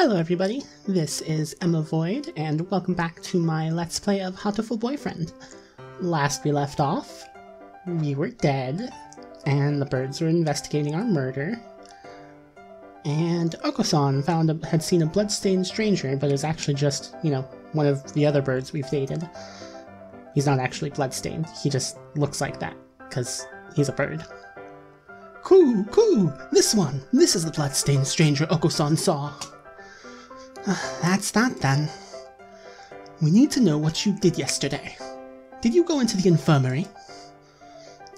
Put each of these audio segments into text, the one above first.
Hello everybody, this is Emma Void, and welcome back to my Let's Play of Hatoful Boyfriend. Last we left off, we were dead, and the birds were investigating our murder. And Okosan found a, had seen a bloodstained stranger, but is actually just, you know, one of the other birds we've dated. He's not actually bloodstained, he just looks like that, because he's a bird. Coo, coo! This one! This is the bloodstained stranger Okosan saw! That's that then. We need to know what you did yesterday. Did you go into the infirmary?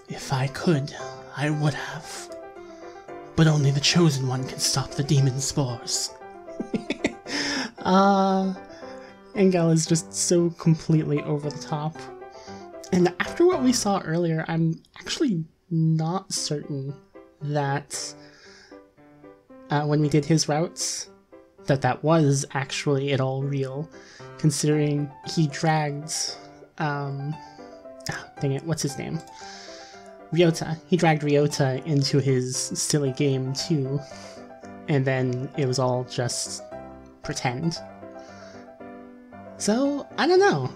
If I could, I would have. But only the Chosen One can stop the demon spores. uh, Engel is just so completely over the top. And after what we saw earlier, I'm actually not certain that uh, when we did his routes, that that was actually at all real, considering he dragged, um, ah, dang it, what's his name? Ryota. He dragged Ryota into his silly game too, and then it was all just pretend. So, I don't know.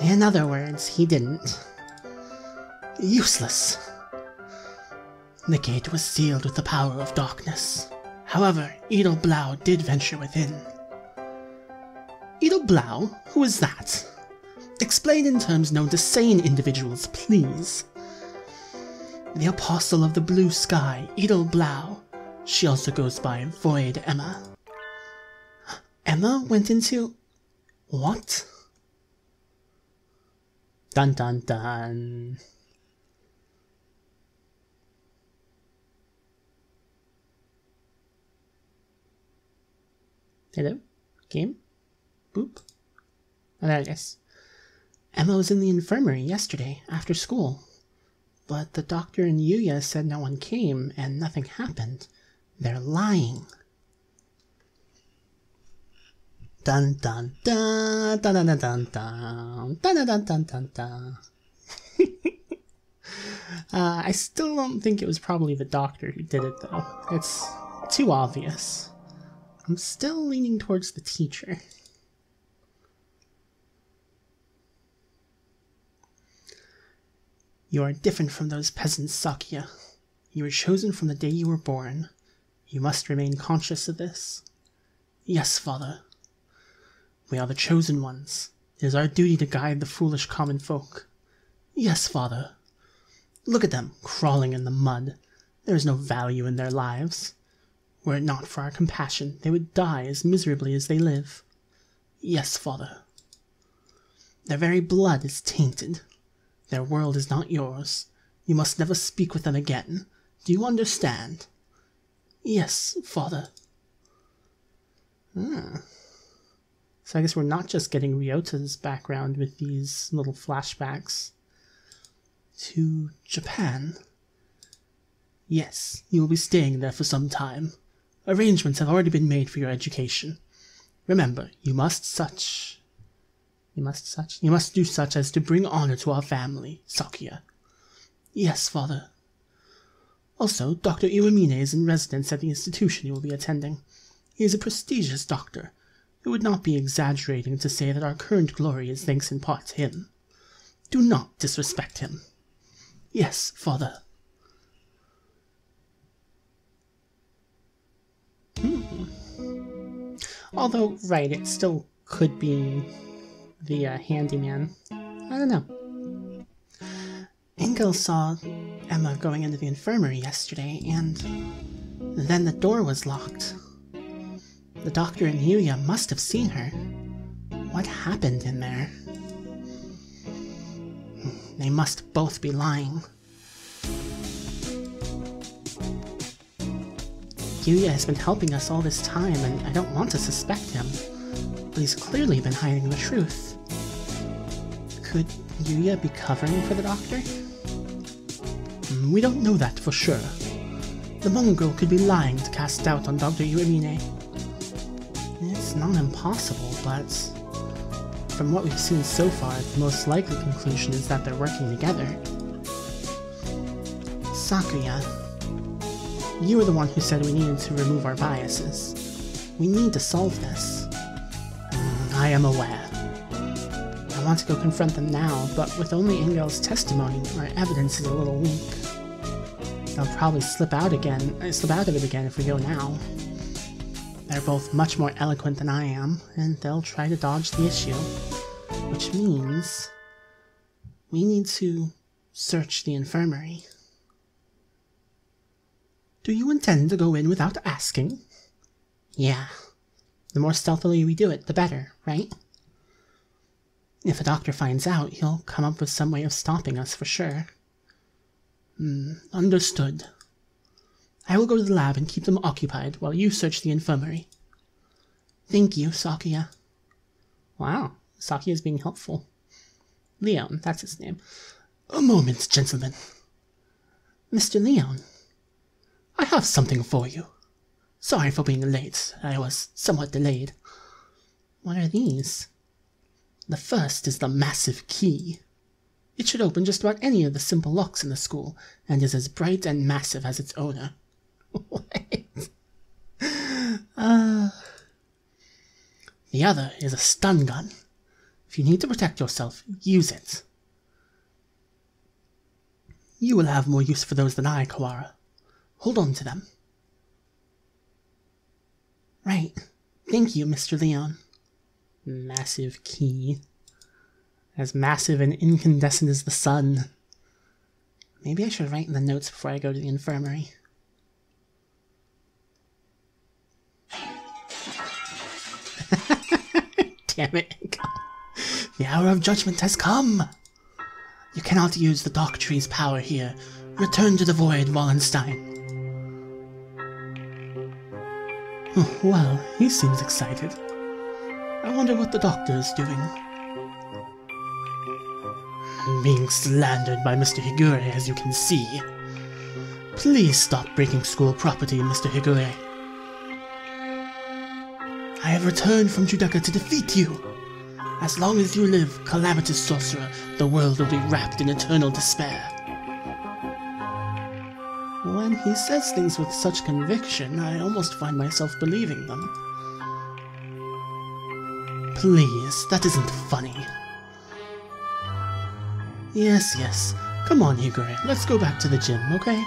In other words, he didn't. Useless. The gate was sealed with the power of darkness. However, Edel Blau did venture within. Edel Blau? Who is that? Explain in terms known to sane individuals, please. The Apostle of the Blue Sky, Edel Blau. She also goes by Void Emma. Emma went into... what? Dun dun dun. Hello? Game? Boop? Oh, there it is. Emma was in the infirmary yesterday, after school. But the doctor and Yuya said no one came and nothing happened. They're lying. Dun dun dun dun dun dun dun dun dun dun dun dun dun. uh, I still don't think it was probably the doctor who did it though. It's too obvious. I'm still leaning towards the teacher. You are different from those peasants, Sakuya. You were chosen from the day you were born. You must remain conscious of this. Yes, father. We are the chosen ones. It is our duty to guide the foolish common folk. Yes, father. Look at them, crawling in the mud. There is no value in their lives. Were it not for our compassion, they would die as miserably as they live. Yes, father. Their very blood is tainted. Their world is not yours. You must never speak with them again. Do you understand? Yes, father. Hmm. So I guess we're not just getting Ryota's background with these little flashbacks to Japan. Yes, you will be staying there for some time. Arrangements have already been made for your education. Remember, you must such. You must such. You must do such as to bring honor to our family, Sakuya. Yes, father. Also, Dr. Iwamine is in residence at the institution you will be attending. He is a prestigious doctor. It would not be exaggerating to say that our current glory is thanks in part to him. Do not disrespect him. Yes, father. Although, right, it still could be the uh, handyman. I don't know. Engel saw Emma going into the infirmary yesterday, and then the door was locked. The doctor and Yuya must have seen her. What happened in there? They must both be lying. Yuya has been helping us all this time, and I don't want to suspect him. But he's clearly been hiding the truth. Could Yuya be covering for the doctor? Hmm, we don't know that for sure. The mongrel could be lying to cast doubt on Dr. Iwamine. It's not impossible, but from what we've seen so far, the most likely conclusion is that they're working together. Sakuya, you were the one who said we needed to remove our biases. We need to solve this. Mm, I am aware. I want to go confront them now, but with only Ingel's testimony, our evidence is a little weak. They'll probably slip out again, uh, slip out of it again if we go now. They're both much more eloquent than I am, and they'll try to dodge the issue. Which means we need to search the infirmary. Do you intend to go in without asking? Yeah. The more stealthily we do it, the better, right? If a doctor finds out, he'll come up with some way of stopping us for sure. Hmm, understood. I will go to the lab and keep them occupied while you search the infirmary. Thank you, Sakia. Wow, Sakia is being helpful. Leon, that's his name. A moment, gentlemen. Mr. Leon, I have something for you. Sorry for being late. I was somewhat delayed. What are these? The first is the massive key. It should open just about any of the simple locks in the school, and is as bright and massive as its owner. what? Uh... The other is a stun gun. If you need to protect yourself, use it. You will have more use for those than I, Kawara. Hold on to them. Right. Thank you, Mr. Leon. Massive key. As massive and incandescent as the sun. Maybe I should write in the notes before I go to the infirmary. Damn it. The hour of judgment has come. You cannot use the Dark Tree's power here. Return to the Void, Wallenstein. Well, he seems excited. I wonder what the doctor is doing. I'm Being slandered by Mr. Higure, as you can see. Please stop breaking school property, Mr. Higure. I have returned from Judeka to defeat you. As long as you live, calamitous sorcerer, the world will be wrapped in eternal despair. He says things with such conviction, I almost find myself believing them. Please, that isn't funny. Yes, yes. Come on, Higure, let's go back to the gym, okay?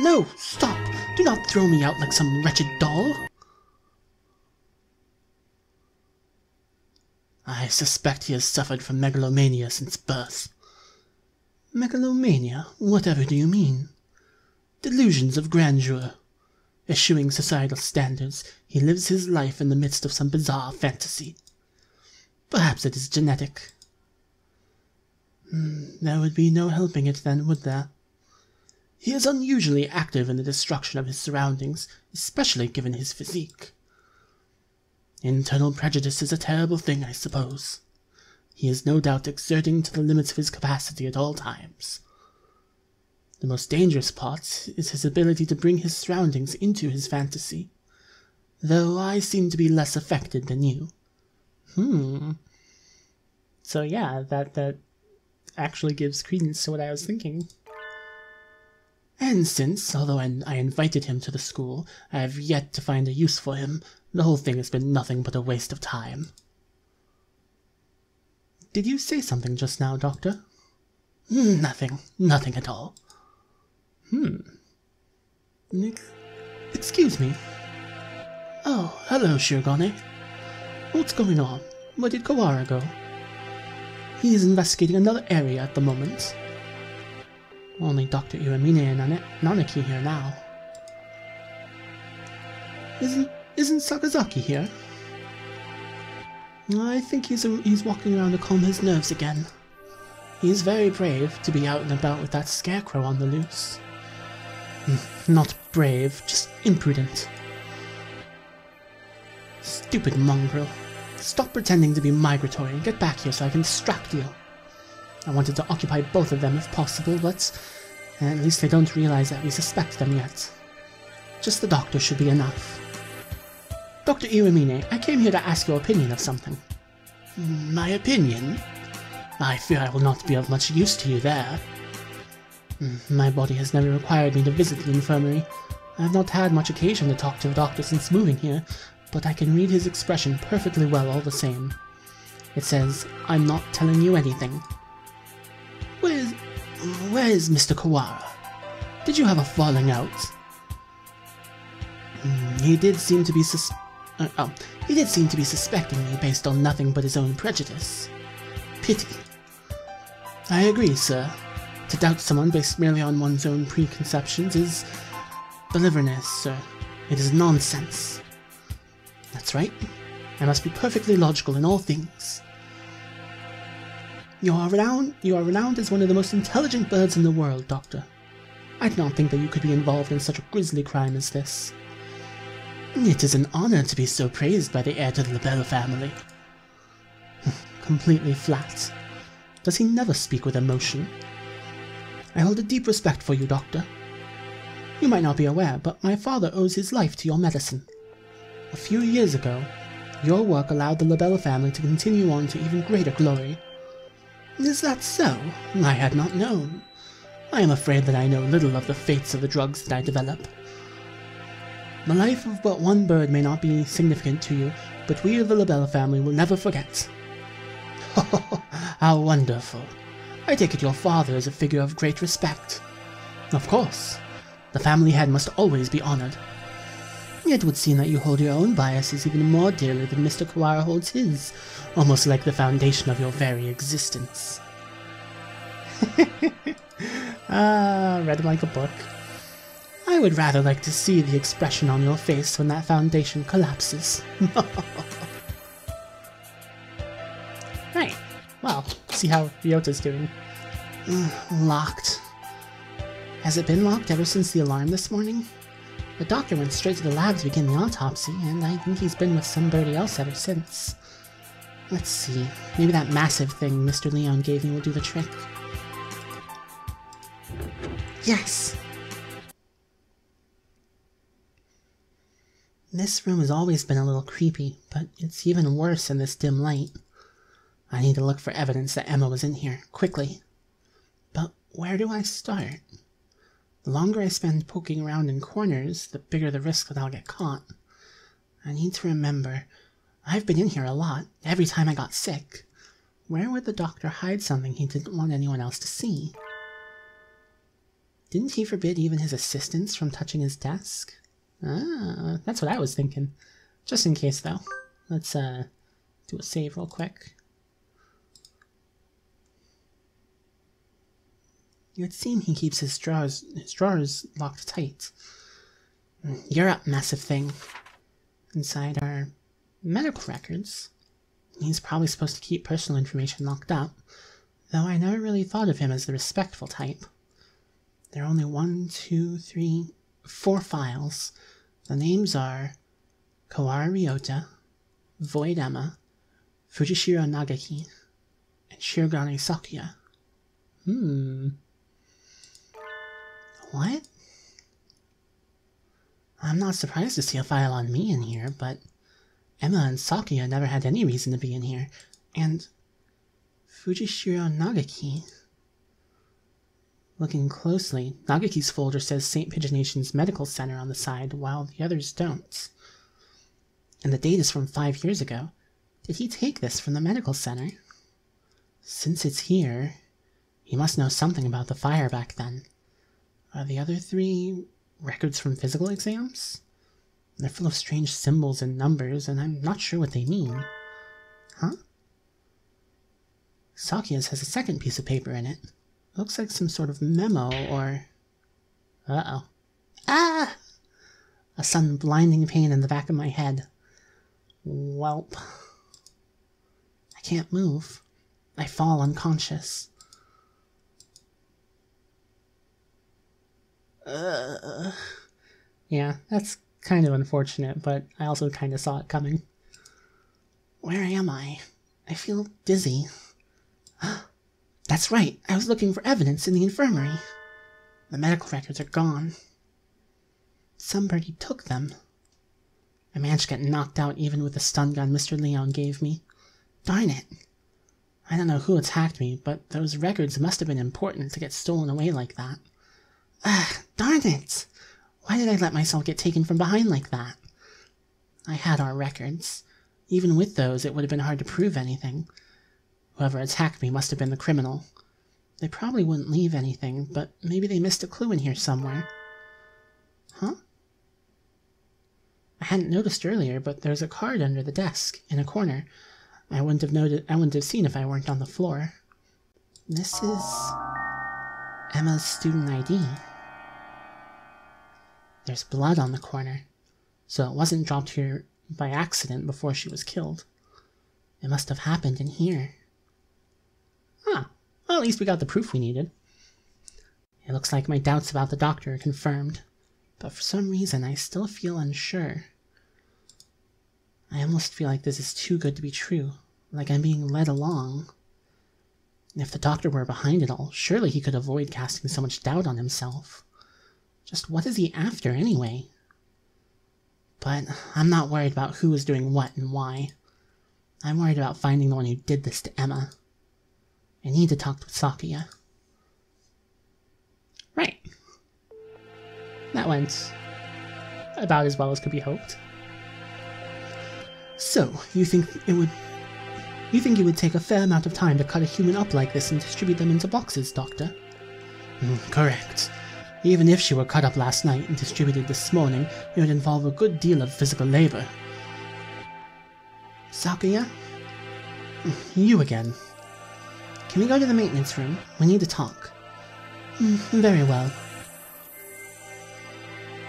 No, stop! Do not throw me out like some wretched doll! I suspect he has suffered from megalomania since birth. Megalomania? Whatever do you mean? Delusions of grandeur. Eschewing societal standards, he lives his life in the midst of some bizarre fantasy. Perhaps it is genetic. Hmm, there would be no helping it then, would there? He is unusually active in the destruction of his surroundings, especially given his physique. Internal prejudice is a terrible thing, I suppose. He is no doubt exerting to the limits of his capacity at all times. The most dangerous part is his ability to bring his surroundings into his fantasy, though I seem to be less affected than you. Hmm. So yeah, that that actually gives credence to what I was thinking. And since, although I invited him to the school, I have yet to find a use for him, the whole thing has been nothing but a waste of time. Did you say something just now, Doctor? Nothing. Nothing at all. Hmm. Nick? Excuse me. Oh, hello, Shirogane. What's going on? Where did Kawara go? He is investigating another area at the moment. Only Dr. Iwamine and Nanaki here now. Isn't isn't Sakazaki here? I think he's, he's walking around to calm his nerves again. He's very brave to be out and about with that scarecrow on the loose. Hmm, not brave, just imprudent. Stupid mongrel. Stop pretending to be migratory and get back here so I can distract you. I wanted to occupy both of them if possible, but at least they don't realize that we suspect them yet. Just the doctor should be enough. Dr. Iwamine, I came here to ask your opinion of something. My opinion? I fear I will not be of much use to you there. My body has never required me to visit the infirmary. I have not had much occasion to talk to the doctor since moving here, but I can read his expression perfectly well all the same. It says, I'm not telling you anything. Where is, where is Mr. Kawara? Did you have a falling out? Mm, he did seem to be sus- uh, oh, he did seem to be suspecting me based on nothing but his own prejudice. Pity. I agree, sir. To doubt someone based merely on one's own preconceptions is beliverness, sir. It is nonsense. That's right. I must be perfectly logical in all things. You are renowned you are renowned as one of the most intelligent birds in the world, Doctor. I did not think that you could be involved in such a grisly crime as this. It is an honor to be so praised by the heir to the Le Bel family. Completely flat. Does he never speak with emotion? I hold a deep respect for you, Doctor. You might not be aware, but my father owes his life to your medicine. A few years ago, your work allowed the Le Bel family to continue on to even greater glory. Is that so? I had not known. I am afraid that I know little of the fates of the drugs that I develop. The life of but one bird may not be significant to you, but we of the Le Bel family will never forget. How wonderful. I take it your father is a figure of great respect. Of course. The family head must always be honored. It would seem that you hold your own biases even more dearly than Mr. Kawara holds his, almost like the foundation of your very existence. ah, read like a book. I would rather like to see the expression on your face when that foundation collapses. right. Well, see how Ryota's doing. Mm, locked. Has it been locked ever since the alarm this morning? The doctor went straight to the lab to begin the autopsy, and I think he's been with somebody else ever since. Let's see. Maybe that massive thing Mr. Leon gave me will do the trick. Yes! This room has always been a little creepy, but it's even worse in this dim light. I need to look for evidence that Emma was in here, quickly. But where do I start? The longer I spend poking around in corners, the bigger the risk that I'll get caught. I need to remember, I've been in here a lot, every time I got sick. Where would the doctor hide something he didn't want anyone else to see? Didn't he forbid even his assistants from touching his desk? Ah, that's what I was thinking. Just in case, though. Let's, uh, do a save real quick. It would seem he keeps his drawers, his drawers locked tight. You're up, massive thing. Inside our medical records. He's probably supposed to keep personal information locked up, though I never really thought of him as the respectful type. There are only one, two, three, four files. The names are Kawara Ryota, Void Emma, Fujishiro Nageki, and Shirogane Sakuya. Hmm. What? I'm not surprised to see a file on me in here, but Emma and Sakuya never had any reason to be in here, and Fujishiro Nageki. Looking closely, Nageki's folder says St. Pigeonation's Medical Center on the side, while the others don't. And the date is from five years ago. Did he take this from the medical center? Since it's here, he must know something about the fire back then. Are the other three records from physical exams? They're full of strange symbols and numbers, and I'm not sure what they mean. Huh? Sakuya's has a second piece of paper in it. Looks like some sort of memo or... Uh-oh. Ah! A sudden blinding pain in the back of my head. Welp. I can't move. I fall unconscious. Uh, yeah, that's kind of unfortunate, but I also kind of saw it coming. Where am I? I feel dizzy. That's right, I was looking for evidence in the infirmary. The medical records are gone. Somebody took them. I managed to get knocked out even with the stun gun Mr. Leon gave me. Darn it. I don't know who attacked me, but those records must have been important to get stolen away like that. Ah, darn it! Why did I let myself get taken from behind like that? I had our records. Even with those, it would have been hard to prove anything. Whoever attacked me must have been the criminal. They probably wouldn't leave anything, but maybe they missed a clue in here somewhere. Huh? I hadn't noticed earlier, but there's a card under the desk, in a corner. I wouldn't have noted I wouldn't have seen if I weren't on the floor. This is Emma's student ID. There's blood on the corner, so it wasn't dropped here by accident before she was killed. It must have happened in here. Ah, well, at least we got the proof we needed. It looks like my doubts about the doctor are confirmed, but for some reason I still feel unsure. I almost feel like this is too good to be true, like I'm being led along. If the doctor were behind it all, surely he could avoid casting so much doubt on himself. Just what is he after, anyway? But I'm not worried about who is doing what and why. I'm worried about finding the one who did this to Emma. I need to talk to Sakuya. Right. That went about as well as could be hoped. So, you think it would... You think it would take a fair amount of time to cut a human up like this and distribute them into boxes, Doctor? Mm, correct. Even if she were cut up last night and distributed this morning, it would involve a good deal of physical labor. Sakuya? You again. Can we go to the maintenance room? We need to talk. Mm, very well.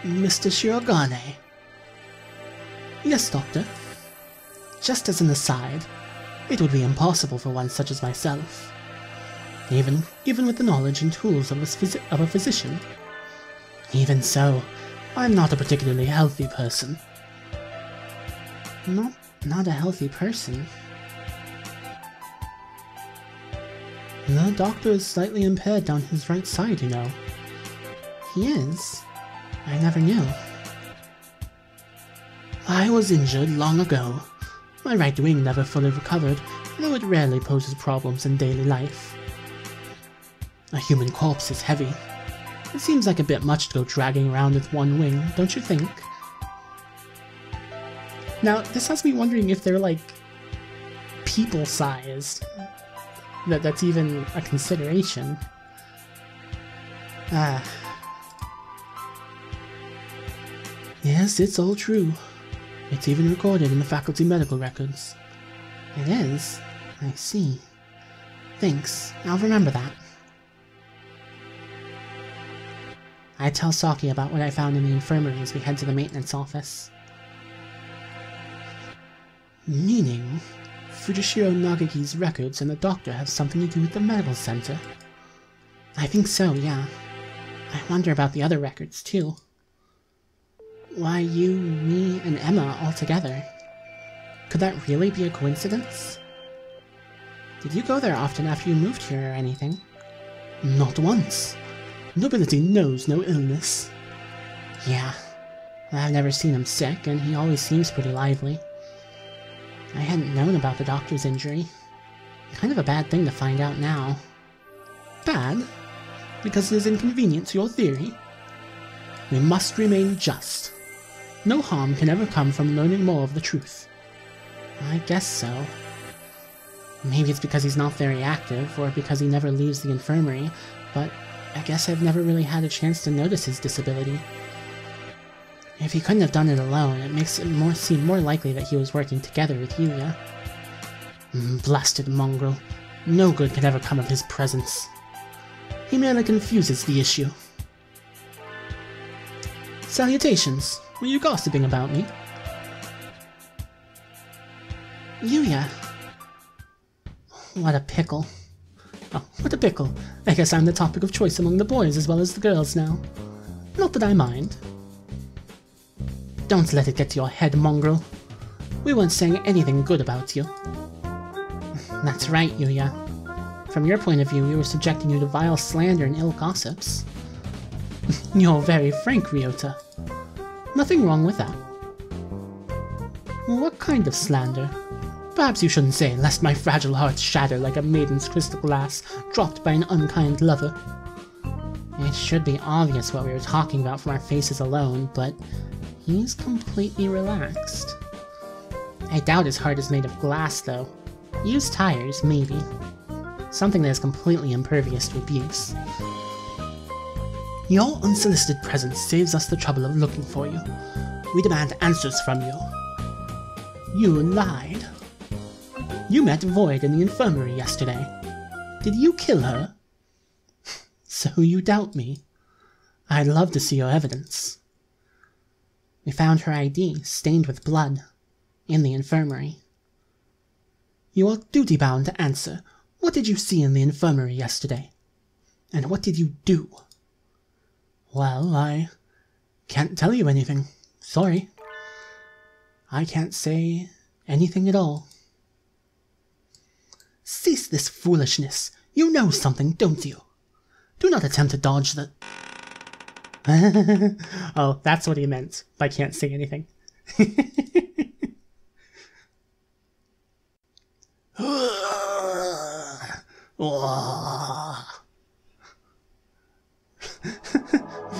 Mr. Shirogane. Yes, Doctor. Just as an aside, it would be impossible for one such as myself, even even with the knowledge and tools of a, of a physician, even so, I'm not a particularly healthy person. Not, not a healthy person. The doctor is slightly impaired down his right side, you know. He is? I never knew. I was injured long ago. My right wing never fully recovered, though it rarely poses problems in daily life. A human corpse is heavy, it seems like a bit much to go dragging around with one wing, don't you think? Now, this has me wondering if they're like people-sized. That that's even a consideration. Ah. Yes, it's all true. It's even recorded in the faculty medical records. It is? I see. Thanks, I'll remember that. I tell Saki about what I found in the infirmary as we head to the maintenance office. Meaning, Fujishiro Nageki's records and the doctor have something to do with the medical center? I think so, yeah. I wonder about the other records, too. Why you, me, and Emma all together? Could that really be a coincidence? Did you go there often after you moved here or anything? Not once. Nobility knows no illness. Yeah, I've never seen him sick, and he always seems pretty lively. I hadn't known about the doctor's injury. Kind of a bad thing to find out now. Bad? Because it is inconvenient to your theory? We must remain just. No harm can ever come from learning more of the truth. I guess so. Maybe it's because he's not very active, or because he never leaves the infirmary, but I guess I've never really had a chance to notice his disability. If he couldn't have done it alone, it makes it more seem more likely that he was working together with Yuya. Mm, blasted mongrel. No good can ever come of his presence. He merely confuses the issue. Salutations! Were you gossiping about me? Yuya. What a pickle. Oh, what a pickle. I guess I'm the topic of choice among the boys as well as the girls now. Not that I mind. Don't let it get to your head, mongrel. We weren't saying anything good about you. That's right, Yuya. From your point of view, we were subjecting you to vile slander and ill gossips. You're very frank, Ryota. Nothing wrong with that. What kind of slander? Perhaps you shouldn't say, lest my fragile heart shatter like a maiden's crystal glass dropped by an unkind lover. It should be obvious what we were talking about from our faces alone, but he's completely relaxed. I doubt his heart is made of glass, though. Used tires, maybe. Something that is completely impervious to abuse. Your unsolicited presence saves us the trouble of looking for you. We demand answers from you. You lied. You met Void in the infirmary yesterday. Did you kill her? so you doubt me. I'd love to see your evidence. We found her ID stained with blood in the infirmary. You are duty bound to answer. What did you see in the infirmary yesterday? And what did you do? Well, I can't tell you anything. Sorry. I can't say anything at all. Cease this foolishness. You know something, don't you? Do not attempt to dodge the. oh, that's what he meant I can't see anything.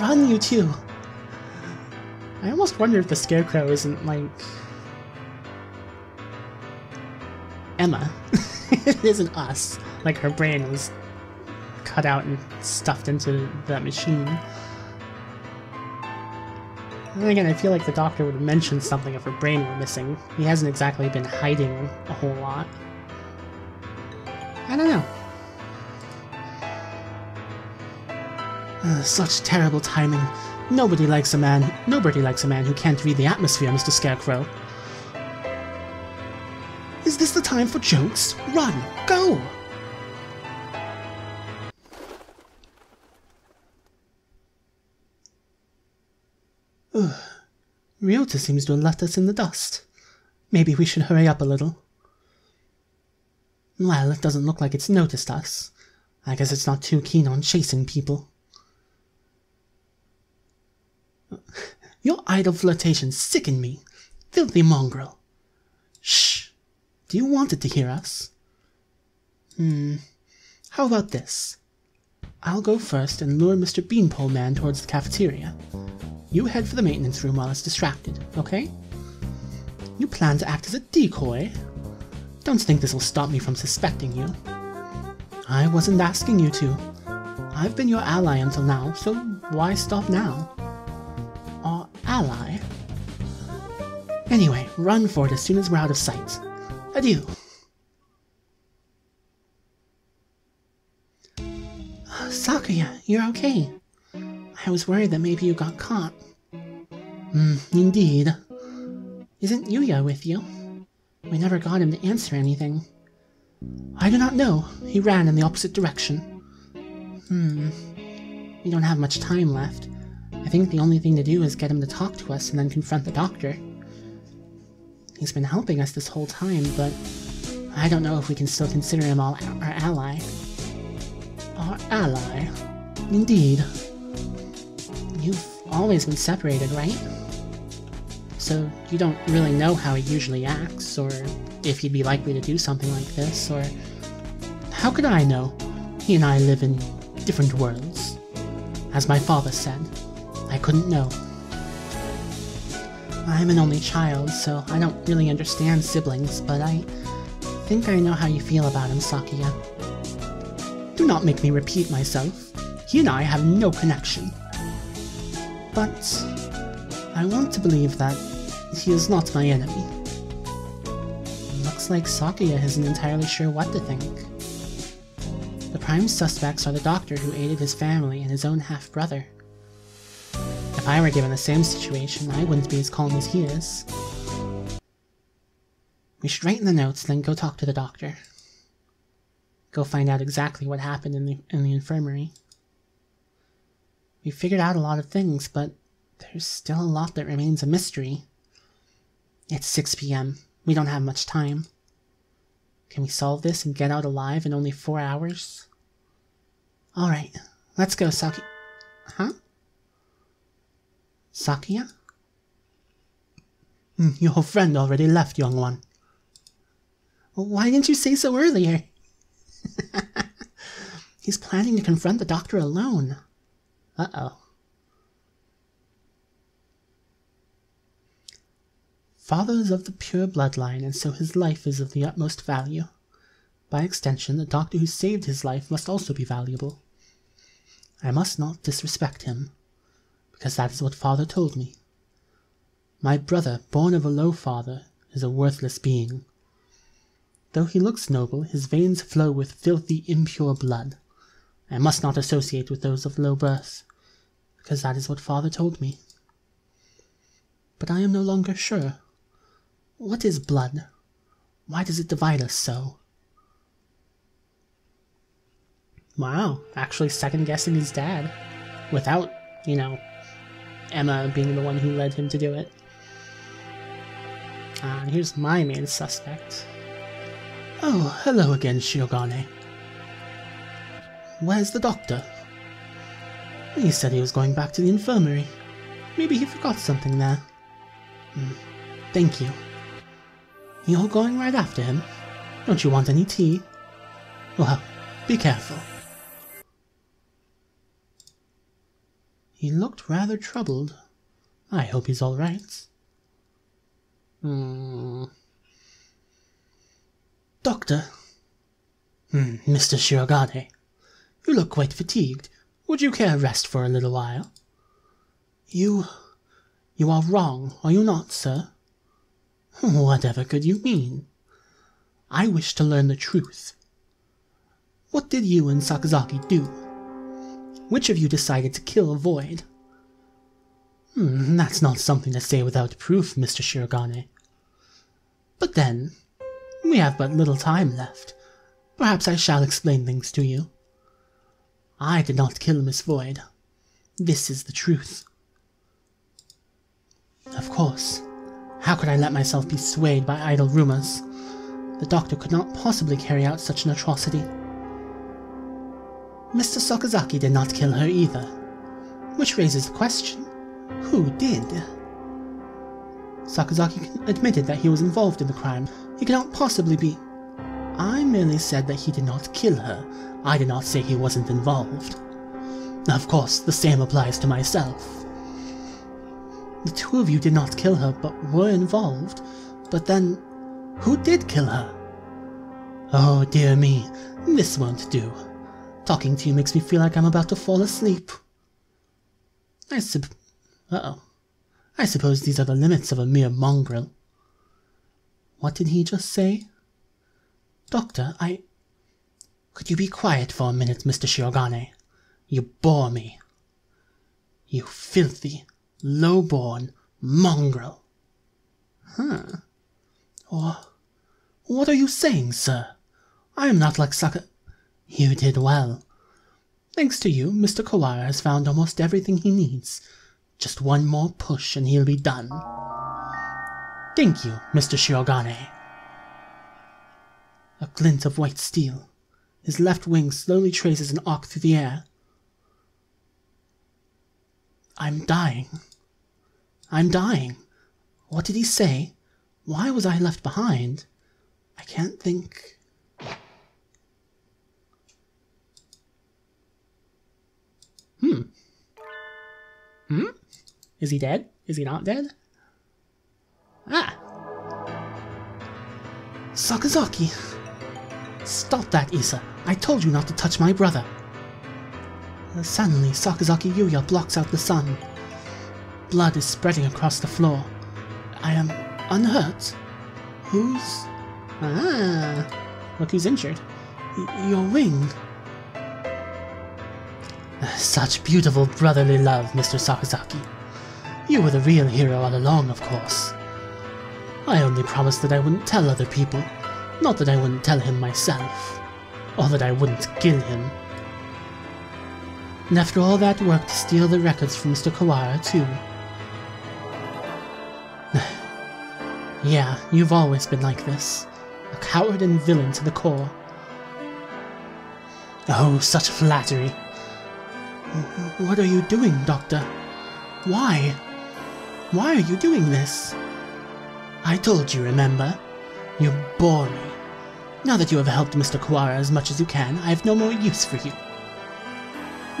Run, you two! I almost wonder if the Scarecrow isn't like. Emma. it isn't us. Like her brain was cut out and stuffed into that machine. And again, I feel like the doctor would mention something if her brain were missing. He hasn't exactly been hiding a whole lot. I don't know. Uh, such terrible timing. Nobody likes a man. Nobody likes a man who can't read the atmosphere, Mr. Scarecrow. Is this the time for jokes? Run! Go! Ugh. Ryota seems to have left us in the dust. Maybe we should hurry up a little. Well, it doesn't look like it's noticed us. I guess it's not too keen on chasing people. Your idle flirtations sicken me. Filthy mongrel. Shh. Do you want it to hear us? Hmm. How about this? I'll go first and lure Mr. Beanpole Man towards the cafeteria. You head for the maintenance room while it's distracted, okay? You plan to act as a decoy? Don't think this will stop me from suspecting you. I wasn't asking you to. I've been your ally until now, so why stop now? Our ally? Anyway, run for it as soon as we're out of sight. Adieu. You're okay. I was worried that maybe you got caught. Hmm, indeed. Isn't Yuya with you? We never got him to answer anything. I do not know. He ran in the opposite direction. Hmm. We don't have much time left. I think the only thing to do is get him to talk to us and then confront the doctor. He's been helping us this whole time, but I don't know if we can still consider him all our ally. Our ally? Indeed. You've always been separated, right? So you don't really know how he usually acts, or if he'd be likely to do something like this, or... How could I know? He and I live in different worlds. As my father said, I couldn't know. I'm an only child, so I don't really understand siblings, but I think I know how you feel about him, Sakia. Do not make me repeat myself. He and I have no connection. But I want to believe that he is not my enemy. Looks like Sakuya isn't entirely sure what to think. The prime suspects are the doctor who aided his family and his own half-brother. If I were given the same situation, I wouldn't be as calm as he is. We should write in the notes, then go talk to the doctor. Go find out exactly what happened in the, in the infirmary. We figured out a lot of things, but there's still a lot that remains a mystery. It's 6 p.m. We don't have much time. Can we solve this and get out alive in only four hours? Alright, let's go, Saki. Huh? Sakuya? Hmm, your friend already left, young one. Why didn't you say so earlier? He's planning to confront the doctor alone. Uh-oh. Father is of the pure bloodline, and so his life is of the utmost value. By extension, the doctor who saved his life must also be valuable. I must not disrespect him, because that is what father told me. My brother, born of a low father, is a worthless being. Though he looks noble, his veins flow with filthy, impure blood. I must not associate with those of low birth, because that is what father told me. But I am no longer sure. What is blood? Why does it divide us so? Wow, actually second guessing his dad. Without, you know, Emma being the one who led him to do it. Uh, here's my main suspect. Oh, hello again, Shirogane. Where's the doctor? He said he was going back to the infirmary. Maybe he forgot something there. Mm, thank you. You're going right after him? Don't you want any tea? Well, be careful. He looked rather troubled. I hope he's all right. Hmm. Doctor. Hmm, Mr. Shirogane. You look quite fatigued. Would you care rest for a little while? You... you are wrong, are you not, sir? Whatever could you mean? I wish to learn the truth. What did you and Sakazaki do? Which of you decided to kill Void? Hmm, that's not something to say without proof, Mr. Shirogane. But then, we have but little time left. Perhaps I shall explain things to you. I did not kill Miss Void. This is the truth. Of course. How could I let myself be swayed by idle rumors? The doctor could not possibly carry out such an atrocity. Mr. Sakazaki did not kill her either. Which raises the question, who did? Sakazaki admitted that he was involved in the crime. He cannot possibly be... I merely said that he did not kill her. I did not say he wasn't involved. Of course, the same applies to myself. The two of you did not kill her, but were involved. But then, who did kill her? Oh dear me, this won't do. Talking to you makes me feel like I'm about to fall asleep. I sup- Uh-oh. I suppose these are the limits of a mere mongrel. What did he just say? Doctor, I... Could you be quiet for a minute, Mr. Shirogane? You bore me. You filthy, low-born mongrel. Huh. Or... What are you saying, sir? I am not like Saka... You did well. Thanks to you, Mr. Kawara has found almost everything he needs. Just one more push and he'll be done. Thank you, Mr. Shirogane. A glint of white steel. His left wing slowly traces an arc through the air. I'm dying. I'm dying. What did he say? Why was I left behind? I can't think. Hmm. Hmm? Is he dead? Is he not dead? Ah! Sakazaki! Stop that, Issa. I told you not to touch my brother. Uh, suddenly, Sakazaki Yuya blocks out the sun. Blood is spreading across the floor. I am unhurt. Who's... Ah! Look who's injured. Y your wing. Such beautiful brotherly love, Mr. Sakazaki. You were the real hero all along, of course. I only promised that I wouldn't tell other people, not that I wouldn't tell him myself, or that I wouldn't kill him. And after all that work to steal the records from Mr. Kawara, too. yeah, you've always been like this. A coward and villain to the core. Oh, such flattery. What are you doing, Doctor? Why? Why are you doing this? I told you, remember? You bore me. Now that you have helped Mr. Kawara as much as you can, I have no more use for you.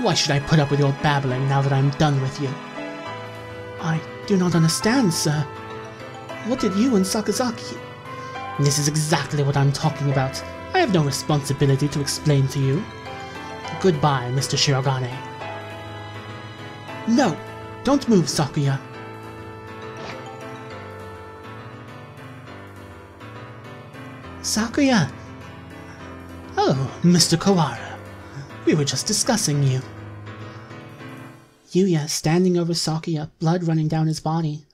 Why should I put up with your babbling now that I'm done with you? I do not understand, sir. What did you and Sakazaki... This is exactly what I'm talking about. I have no responsibility to explain to you. Goodbye, Mr. Shirogane. No! Don't move, Sakuya. Sakuya! Oh, Mr. Kawara. We were just discussing you. Yuya standing over Sakuya, blood running down his body.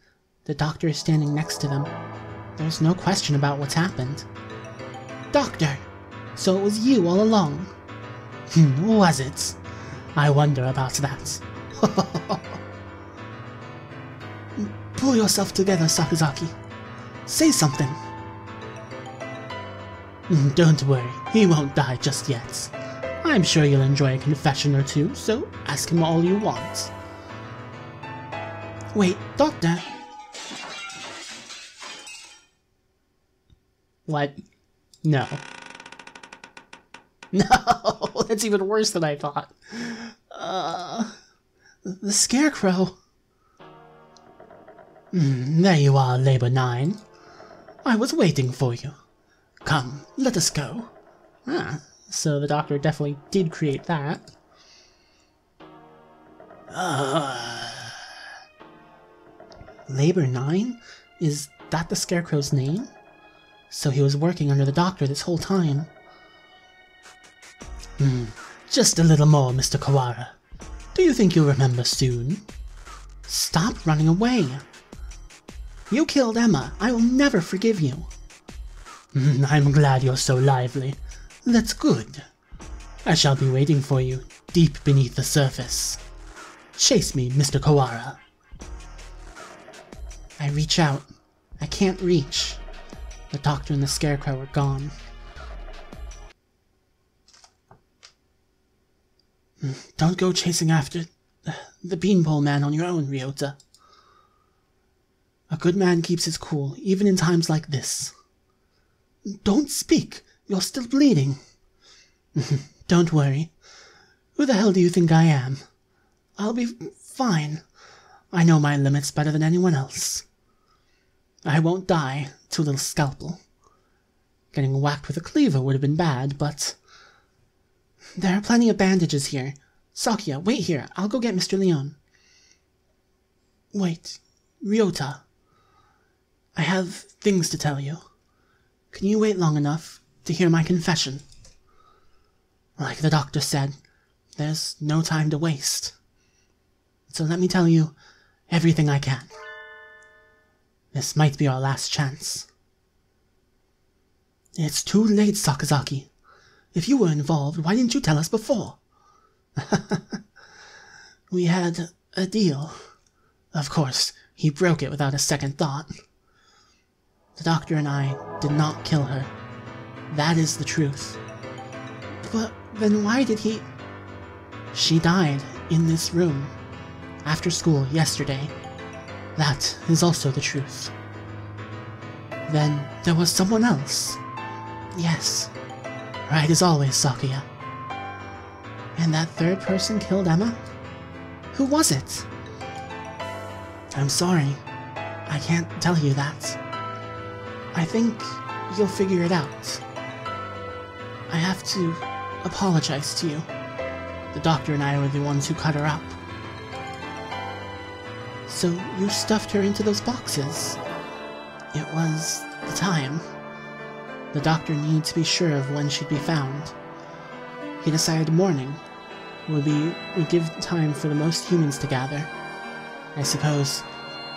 The doctor is standing next to them. There's no question about what's happened. Doctor! So it was you all along? Hmm, was it? I wonder about that. Pull yourself together, Sakazaki. Say something. Hmm, don't worry, he won't die just yet. I'm sure you'll enjoy a confession or two, so ask him all you want. Wait, Doctor. What? No. No, that's even worse than I thought. Uh, the Scarecrow. Mm, there you are, Labor 9. I was waiting for you. Come, let us go. Ah, so the Doctor definitely did create that. Uh, Labor 9? Is that the Scarecrow's name? So he was working under the Doctor this whole time. Hmm, just a little more, Mr. Kawara. Do you think you'll remember soon? Stop running away. You killed Emma. I will never forgive you. I'm glad you're so lively. That's good. I shall be waiting for you, deep beneath the surface. Chase me, Mr. Kawara. I reach out. I can't reach. The doctor and the scarecrow are gone. Don't go chasing after the beanpole man on your own, Ryota. A good man keeps his cool, even in times like this. Don't speak! You're still bleeding. Don't worry. Who the hell do you think I am? I'll be fine. I know my limits better than anyone else. I won't die to a little scalpel. Getting whacked with a cleaver would have been bad, but there are plenty of bandages here. Sakuya, wait here. I'll go get Mr. Leon. Wait. Ryota. I have things to tell you. Can you wait long enough to hear my confession? Like the doctor said, there's no time to waste. So let me tell you everything I can. This might be our last chance. It's too late, Sakazaki. If you were involved, why didn't you tell us before? we had a deal. Of course, he broke it without a second thought. The doctor and I did not kill her. That is the truth. But then why did he... She died in this room. After school yesterday. That is also the truth. Then there was someone else. Yes, Right as always, Sakuya. And that third person killed Emma? Who was it? I'm sorry. I can't tell you that. I think you'll figure it out. I have to apologize to you. The doctor and I were the ones who cut her up. So you stuffed her into those boxes. It was the time. The doctor needed to be sure of when she'd be found. He decided morning would be would give time for the most humans to gather. I suppose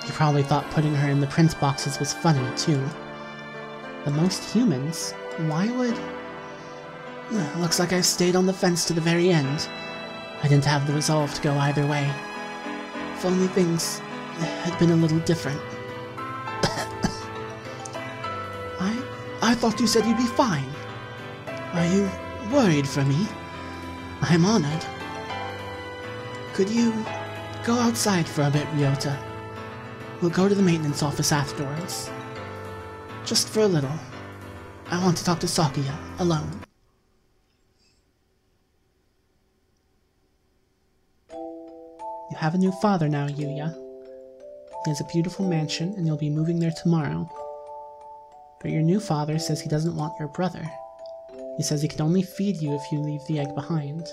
he probably thought putting her in the print boxes was funny, too. The most humans? Why would... Looks like I stayed on the fence to the very end. I didn't have the resolve to go either way. If only things had been a little different. I I thought you said you'd be fine. Are you worried for me? I'm honored. Could you go outside for a bit, Ryota? We'll go to the maintenance office afterwards. Just for a little. I want to talk to Sakuya alone. You have a new father now, Yuya. He has a beautiful mansion, and you'll be moving there tomorrow. But your new father says he doesn't want your brother. He says he can only feed you if you leave the egg behind.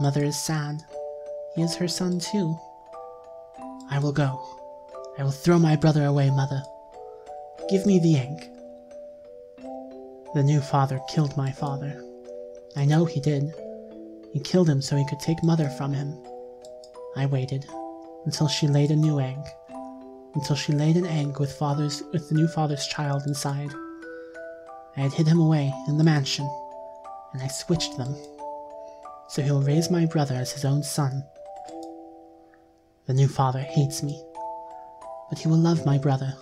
Mother is sad. He is her son too. I will go. I will throw my brother away, mother. Give me the egg. The new father killed my father. I know he did. He killed him so he could take mother from him. I waited until she laid a new egg. Until she laid an egg with father's with the new father's child inside. I had hid him away in the mansion, and I switched them. So he'll raise my brother as his own son. The new father hates me, but he will love my brother.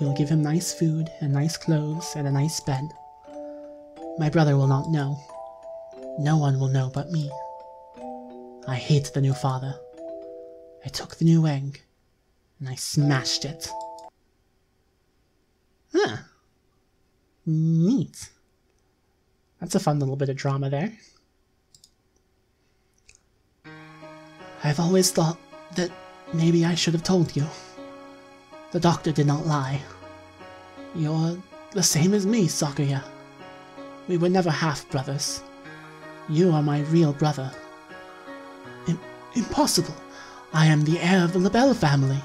Will give him nice food and nice clothes and a nice bed. My brother will not know. No one will know but me. I hate the new father. I took the new egg and I smashed it. Huh. Neat. That's a fun little bit of drama there. I've always thought that maybe I should have told you. The doctor did not lie. You're the same as me, Sakuya. We were never half brothers. You are my real brother. I impossible. I am the heir of the Le Bel family.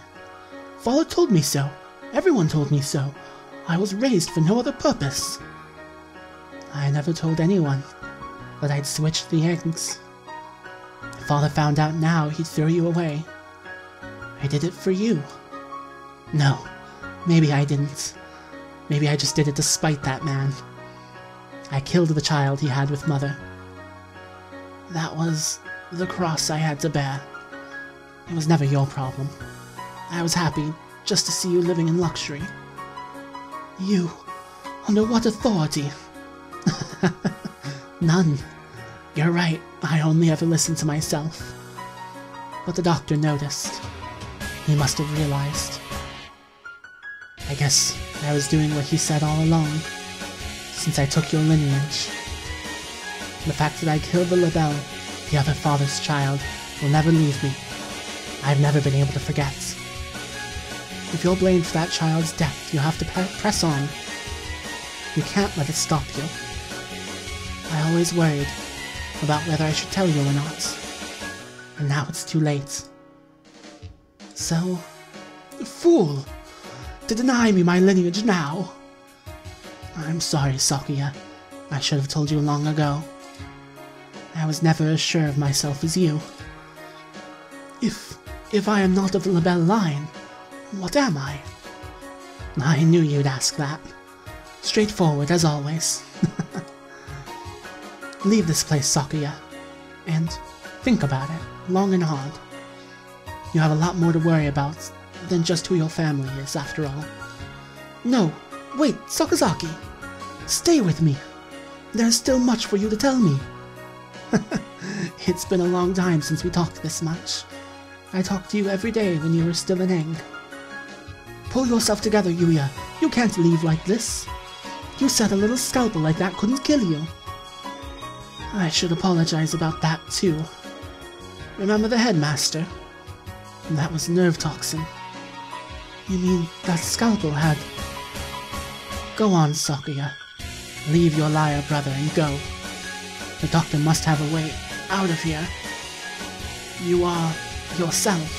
Father told me so. Everyone told me so. I was raised for no other purpose. I never told anyone that I'd switched the eggs. If Father found out now, he'd throw you away. I did it for you. No, maybe I didn't. Maybe I just did it to spite that man. I killed the child he had with Mother. That was the cross I had to bear. It was never your problem. I was happy just to see you living in luxury. You, under what authority? None. You're right, I only ever listened to myself. But the doctor noticed. He must have realized. I guess I was doing what he said all along, since I took your lineage. The fact that I killed the Le Bel, the other father's child, will never leave me. I've never been able to forget. If you're blamed for that child's death, you have to press on. You can't let it stop you. I always worried about whether I should tell you or not. And now it's too late. So, fool! To deny me my lineage now! I'm sorry, Sakuya. I should have told you long ago. I was never as sure of myself as you. If... if I am not of the Le Bel line, what am I? I knew you'd ask that. Straightforward, as always. Leave this place, Sakuya, and think about it, long and hard. You have a lot more to worry about than just who your family is, after all. No, wait, Sakazaki! Stay with me! There's still much for you to tell me. it's been a long time since we talked this much. I talked to you every day when you were still an egg. Pull yourself together, Yuya. You can't leave like this. You said a little scalpel like that couldn't kill you. I should apologize about that, too. Remember the headmaster? That was nerve toxin. You mean that scalpel had... Go on, Sakuya. Leave your liar brother and go. The doctor must have a way out of here. You are yourself.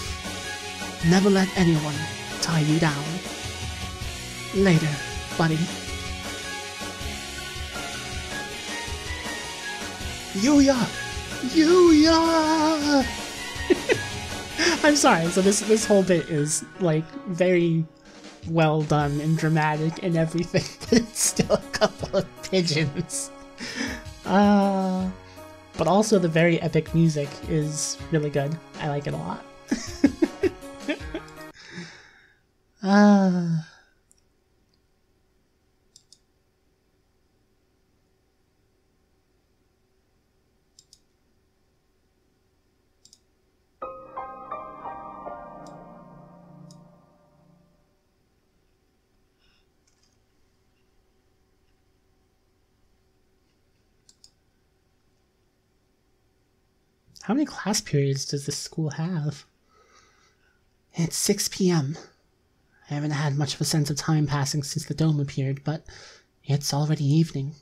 Never let anyone tie you down. Later, buddy. Yuya! Yuya! I'm sorry, so this this whole bit is like very well done and dramatic and everything, but it's still a couple of pigeons. Uh, but also the very epic music is really good. I like it a lot. Ah. uh. How many class periods does this school have? It's 6 p.m. I haven't had much of a sense of time passing since the dome appeared, but it's already evening.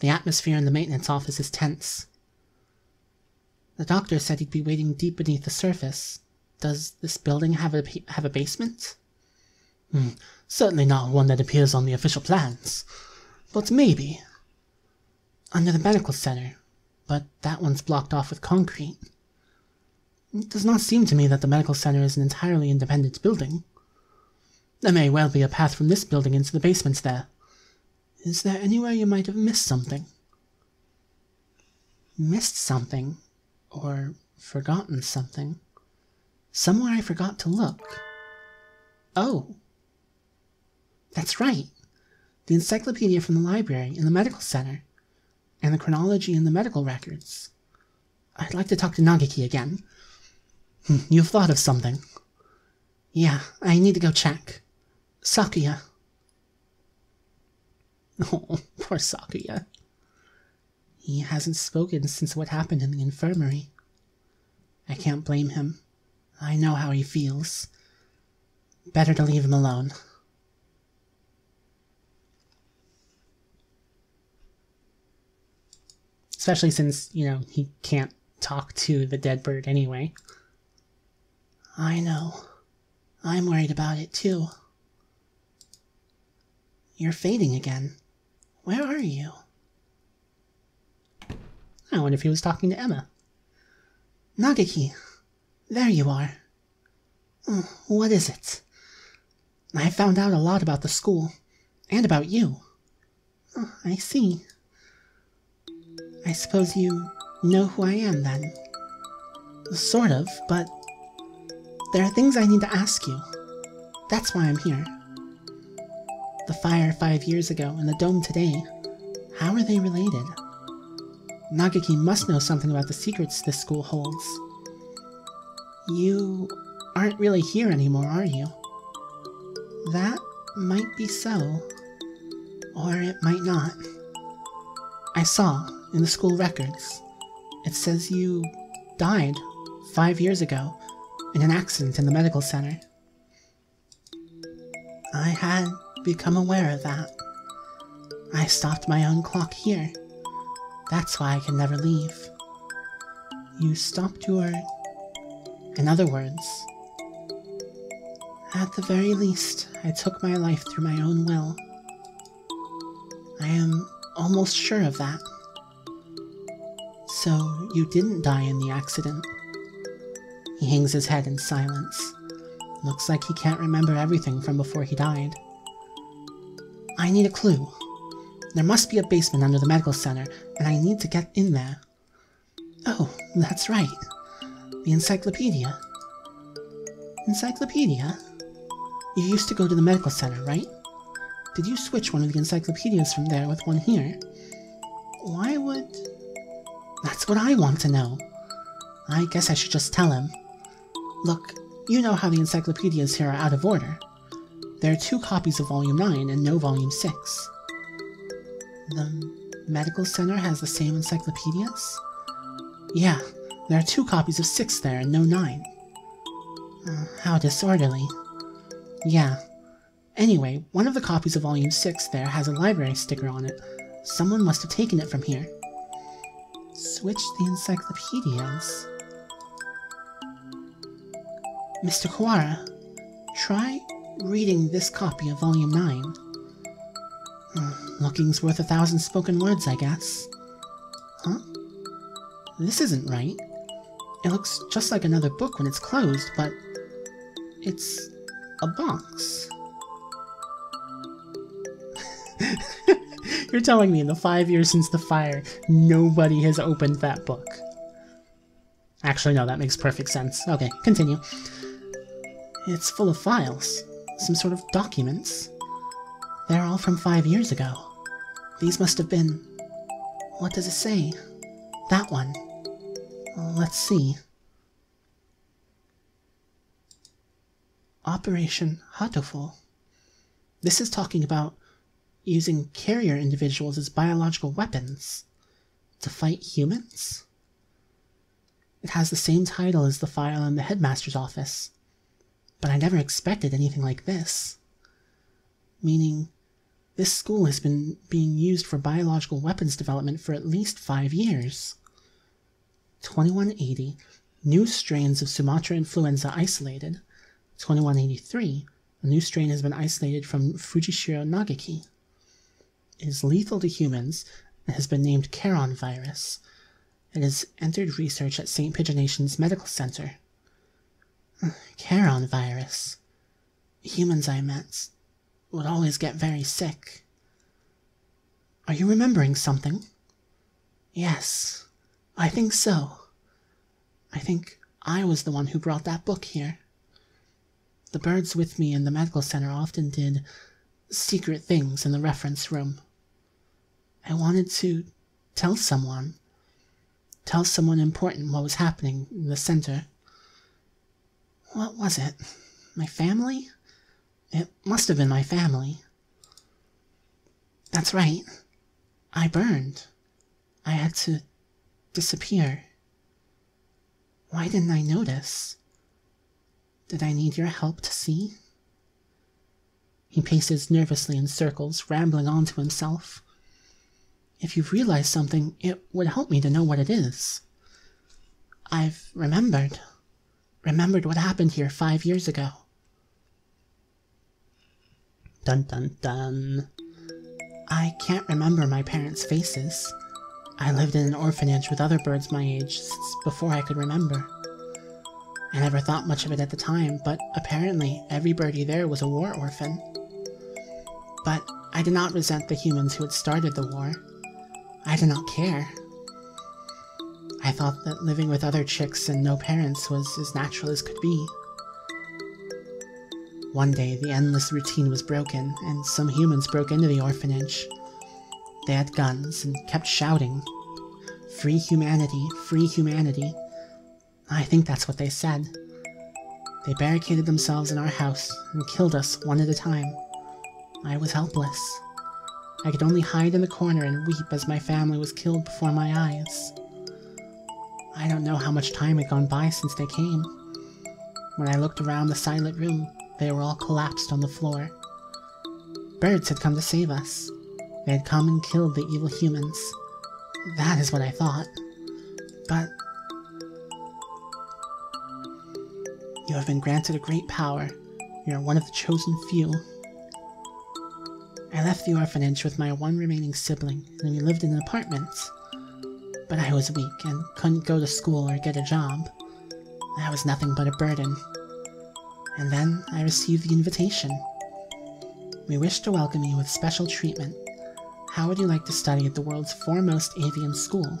The atmosphere in the maintenance office is tense. The doctor said he'd be waiting deep beneath the surface. Does this building have a, have a basement? Hmm, certainly not one that appears on the official plans. But maybe. Under the medical center, but that one's blocked off with concrete. It does not seem to me that the medical center is an entirely independent building. There may well be a path from this building into the basements there. Is there anywhere you might have missed something? Missed something? Or forgotten something? Somewhere I forgot to look. Oh. That's right. The encyclopedia from the library in the medical center, and the chronology in the medical records. I'd like to talk to Nageki again. Hmm, you've thought of something. Yeah, I need to go check. Sakuya. Oh, poor Sakuya. He hasn't spoken since what happened in the infirmary. I can't blame him. I know how he feels. Better to leave him alone. Especially since, you know, he can't talk to the dead bird anyway. I know. I'm worried about it too. You're fading again. Where are you? I wonder if he was talking to Emma. Nageki, there you are. Uh, what is it? I found out a lot about the school, and about you. Uh, I see. I suppose you know who I am then. Sort of, but there are things I need to ask you. That's why I'm here. The fire five years ago and the dome today, how are they related? Nageki must know something about the secrets this school holds. You aren't really here anymore, are you? That might be so. Or it might not. I saw in the school records. It says you died five years ago in an accident in the medical center. I had become aware of that. I stopped my own clock here. That's why I can never leave. You stopped your... In other words, at the very least, I took my life through my own will. I am almost sure of that. So, you didn't die in the accident. He hangs his head in silence. Looks like he can't remember everything from before he died. I need a clue. There must be a basement under the medical center, and I need to get in there. Oh, that's right. The encyclopedia. Encyclopedia? You used to go to the medical center, right? Did you switch one of the encyclopedias from there with one here? Why would... That's what I want to know. I guess I should just tell him. Look, you know how the encyclopedias here are out of order. There are two copies of Volume 9 and no Volume 6. The medical center has the same encyclopedias? Yeah, there are two copies of 6 there and no 9. Uh, how disorderly. Yeah. Anyway, one of the copies of Volume 6 there has a library sticker on it. Someone must have taken it from here. Switch the encyclopedias. Mr. Kawara, try reading this copy of Volume 9. Hmm, looking's worth a thousand spoken words, I guess. Huh? This isn't right. It looks just like another book when it's closed, but it's a box. You're telling me in the five years since the fire, nobody has opened that book. Actually, no, that makes perfect sense. Okay, continue. It's full of files. Some sort of documents. They're all from five years ago. These must have been... What does it say? That one. let's see. Operation Hatoful. This is talking about using carrier individuals as biological weapons to fight humans? It has the same title as the file in the headmaster's office. But I never expected anything like this. Meaning, this school has been being used for biological weapons development for at least five years. 2180, new strains of Sumatra influenza isolated. 2183, a new strain has been isolated from Fujishiro Nageki. Is lethal to humans and has been named Charon virus. It has entered research at St. Pigeonation's Medical Center. Charon virus. Humans I met would always get very sick. Are you remembering something? Yes, I think so. I think I was the one who brought that book here. The birds with me in the medical center often did secret things in the reference room. I wanted to tell someone, tell someone important what was happening in the center. What was it? My family? It must have been my family. That's right. I burned. I had to disappear. Why didn't I notice? Did I need your help to see? He paces nervously in circles, rambling on to himself. If you've realized something, it would help me to know what it is. I've remembered. Remembered what happened here five years ago. Dun dun dun. I can't remember my parents' faces. I lived in an orphanage with other birds my age since before I could remember. I never thought much of it at the time, but apparently every birdie there was a war orphan. But I did not resent the humans who had started the war. I did not care. I thought that living with other chicks and no parents was as natural as could be. One day, the endless routine was broken, and some humans broke into the orphanage. They had guns and kept shouting, Free humanity, free humanity, I think that's what they said. They barricaded themselves in our house and killed us one at a time. I was helpless. I could only hide in the corner and weep as my family was killed before my eyes. I don't know how much time had gone by since they came. When I looked around the silent room, they were all collapsed on the floor. Birds had come to save us. They had come and killed the evil humans. That is what I thought. But You have been granted a great power. You are one of the chosen few. I left the orphanage with my one remaining sibling, and we lived in an apartment. But I was weak and couldn't go to school or get a job. I was nothing but a burden. And then I received the invitation. We wish to welcome you with special treatment. How would you like to study at the world's foremost avian school?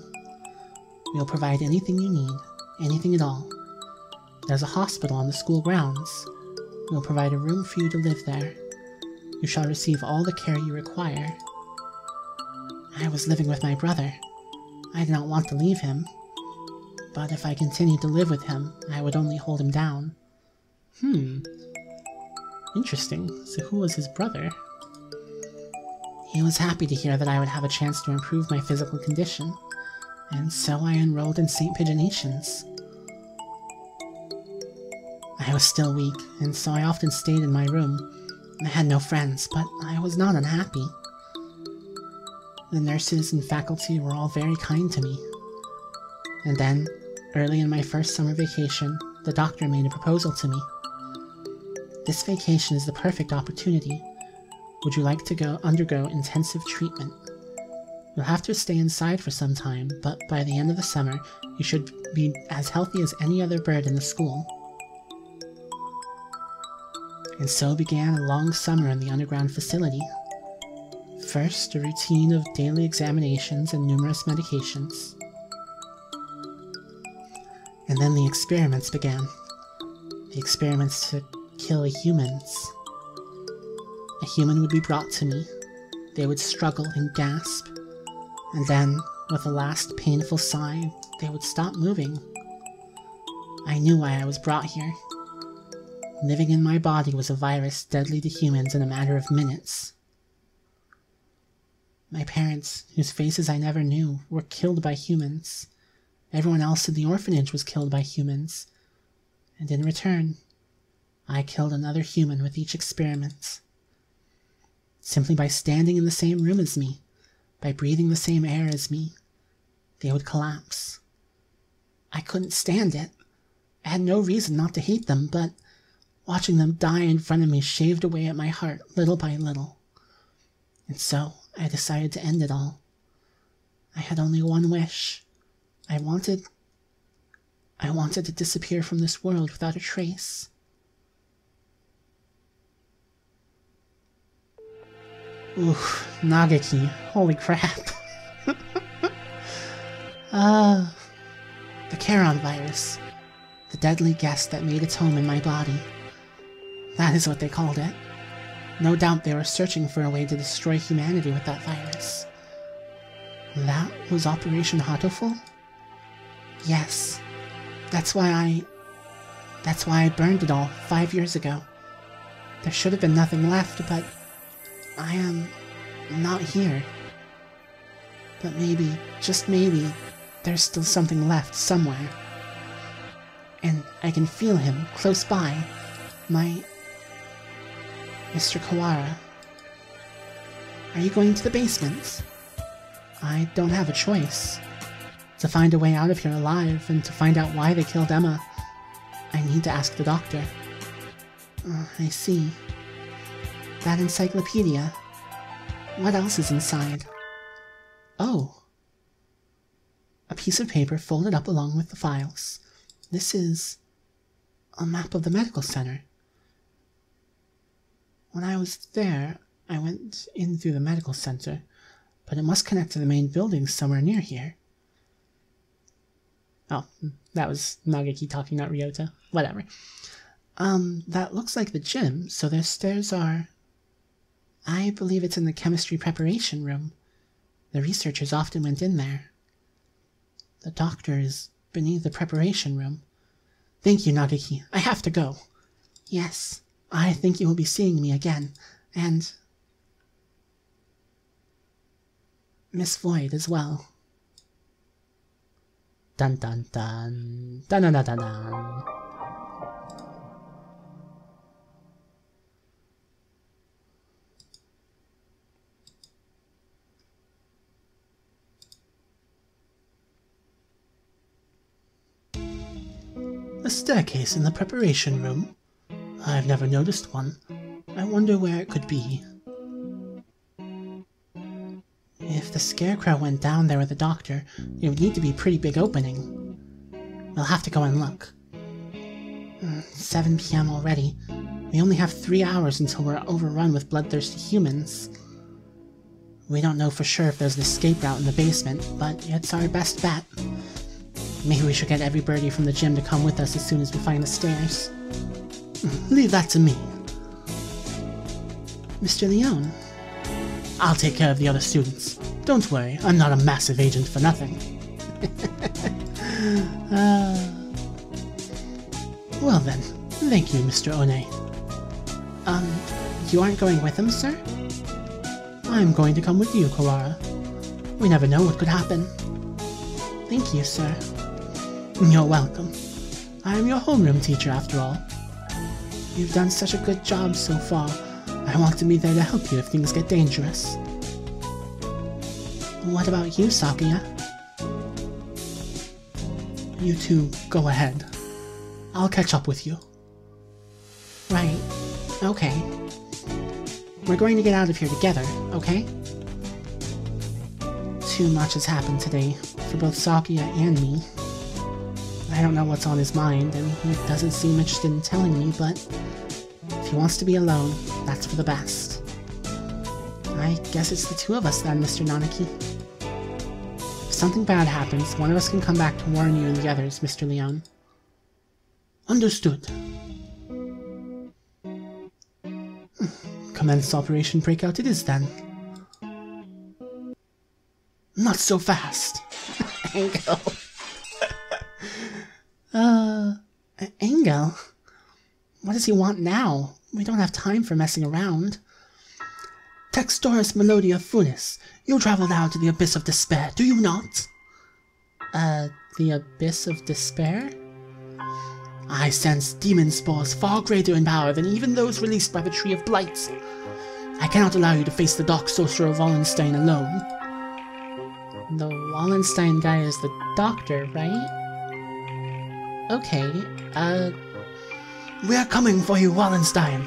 We'll provide anything you need, anything at all. There's a hospital on the school grounds. We'll provide a room for you to live there. You shall receive all the care you require. I was living with my brother. I did not want to leave him. But if I continued to live with him, I would only hold him down. Hmm. Interesting. So who was his brother? He was happy to hear that I would have a chance to improve my physical condition, and so I enrolled in St. Pigeonations. I was still weak, and so I often stayed in my room. I had no friends, but I was not unhappy. The nurses and faculty were all very kind to me. And then, early in my first summer vacation, the doctor made a proposal to me. This vacation is the perfect opportunity. Would you like to go undergo intensive treatment? You'll have to stay inside for some time, but by the end of the summer, you should be as healthy as any other bird in the school. And so began a long summer in the underground facility. First, a routine of daily examinations and numerous medications. And then the experiments began. The experiments to kill humans. A human would be brought to me. They would struggle and gasp. And then, with a last painful sigh, they would stop moving. I knew why I was brought here. Living in my body was a virus deadly to humans in a matter of minutes. My parents, whose faces I never knew, were killed by humans. Everyone else in the orphanage was killed by humans. And in return, I killed another human with each experiment. Simply by standing in the same room as me, by breathing the same air as me, they would collapse. I couldn't stand it. I had no reason not to hate them, but watching them die in front of me shaved away at my heart little by little. And so I decided to end it all. I had only one wish. I wanted. I wanted to disappear from this world without a trace. Oof, Nageki. Holy crap. Ah. uh, the Charon virus. The deadly guest that made its home in my body. That is what they called it. No doubt they were searching for a way to destroy humanity with that virus. That was Operation Hatoful? Yes. That's why I... That's why I burned it all five years ago. There should have been nothing left, but... I am... not here. But maybe, just maybe, there's still something left somewhere. And I can feel him close by. My Mr. Kawara. Are you going to the basement? I don't have a choice. To find a way out of here alive and to find out why they killed Emma, I need to ask the doctor. Uh, I see. That encyclopedia. What else is inside? Oh. A piece of paper folded up along with the files. This is a map of the medical center. When I was there, I went in through the medical center, but it must connect to the main building somewhere near here. Oh, that was Nageki talking, not Ryota. Whatever. Um, that looks like the gym, so their stairs are... I believe it's in the chemistry preparation room. The researchers often went in there. The doctor is beneath the preparation room. Thank you, Nageki. I have to go. Yes. I think you will be seeing me again, and Miss Void as well. Dun dun dun. Dun dun dun dun dun. A staircase in the preparation room. I've never noticed one. I wonder where it could be. If the scarecrow went down there with the doctor, it would need to be a pretty big opening. We'll have to go and look. Hmm, 7 p.m. already. We only have three hours until we're overrun with bloodthirsty humans. We don't know for sure if there's an escape route in the basement, but it's our best bet. Maybe we should get every birdie from the gym to come with us as soon as we find the stairs. Leave that to me. Mr. Leone. I'll take care of the other students. Don't worry, I'm not a massive agent for nothing. uh, well then, thank you, Mr. One. Um, you aren't going with him, sir? I'm going to come with you, Kawara. We never know what could happen. Thank you, sir. You're welcome. I am your homeroom teacher, after all. You've done such a good job so far. I want to be there to help you if things get dangerous. What about you, Sakuya? You two, go ahead. I'll catch up with you. Right. Okay. We're going to get out of here together, okay? Too much has happened today, for both Sakuya and me. I don't know what's on his mind, and he doesn't seem interested in telling me, but if he wants to be alone, that's for the best. I guess it's the two of us then, Mr. Nanaki. If something bad happens, one of us can come back to warn you and the others, Mr. Leone. Understood. Hmm, commence Operation Breakout it is then. Not so fast. Angel. Uh, Angel? What does he want now? We don't have time for messing around. Textoris Melodia Funis, you travel now to the abyss of despair, do you not? Uh, The Abyss of Despair? I sense demon spores far greater in power than even those released by the Tree of Blight. I cannot allow you to face the Dark Sorcerer Wallenstein alone. The Wallenstein guy is the doctor, right? Okay, uh... We're coming for you, Wallenstein!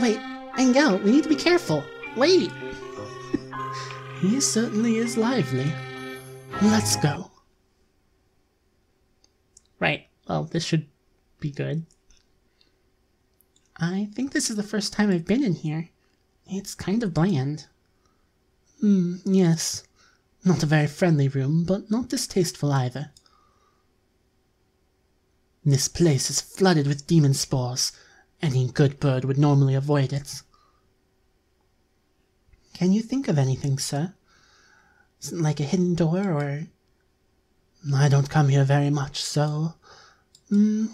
Wait, Engel, we need to be careful! Wait! he certainly is lively. Let's go. Right, well, this should be good. I think this is the first time I've been in here. It's kind of bland. Hmm, yes. Not a very friendly room, but not distasteful either. This place is flooded with demon spores. Any good bird would normally avoid it. Can you think of anything, sir? Like a hidden door, or... I don't come here very much, so... Hmm.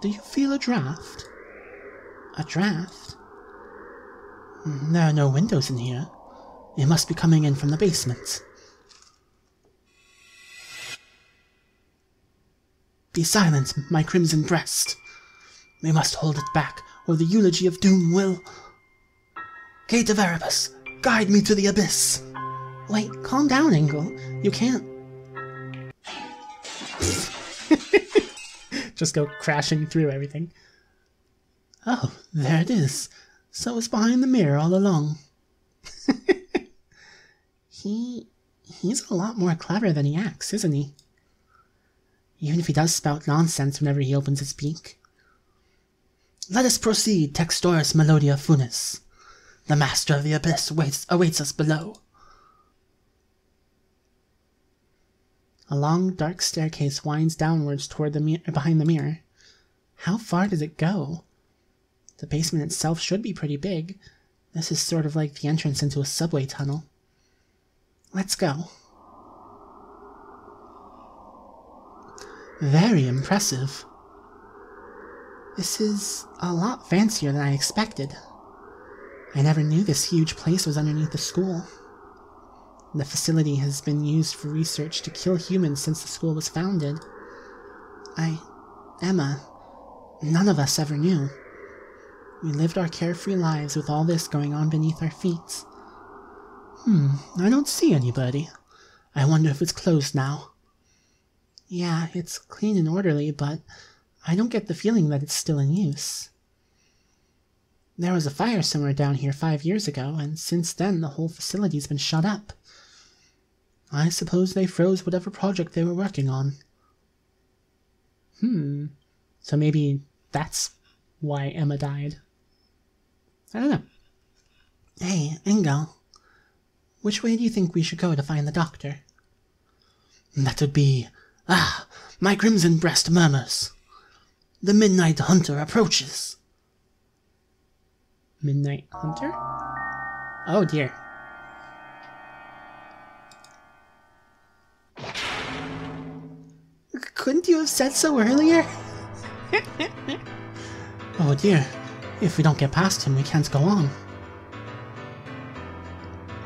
Do you feel a draft? A draft? Hmm, there are no windows in here. It must be coming in from the basement. Be silent, my crimson breast. We must hold it back, or the eulogy of doom will... Gate of Erebus, guide me to the abyss! Wait, calm down, Engel. You can't... Just go crashing through everything. Oh, there it is. So it's behind the mirror all along. he... he's a lot more clever than he acts, isn't he? Even if he does spout nonsense whenever he opens his beak. Let us proceed, Textorus Melodia Funis. The master of the abyss waits, awaits us below. A long, dark staircase winds downwards toward the behind the mirror. How far does it go? The basement itself should be pretty big. This is sort of like the entrance into a subway tunnel. Let's go. Very impressive. This is a lot fancier than I expected. I never knew this huge place was underneath the school. The facility has been used for research to kill humans since the school was founded. I... Emma... None of us ever knew. We lived our carefree lives with all this going on beneath our feet. Hmm, I don't see anybody. I wonder if it's closed now. Yeah, it's clean and orderly, but I don't get the feeling that it's still in use. There was a fire somewhere down here five years ago, and since then the whole facility's been shut up. I suppose they froze whatever project they were working on. Hmm. So maybe that's why Emma died. I don't know. Hey, Engel. Which way do you think we should go to find the doctor? That would be Ah, my crimson breast murmurs. The Midnight Hunter approaches. Midnight Hunter? Oh dear. Couldn't you have said so earlier? oh dear. If we don't get past him, we can't go on.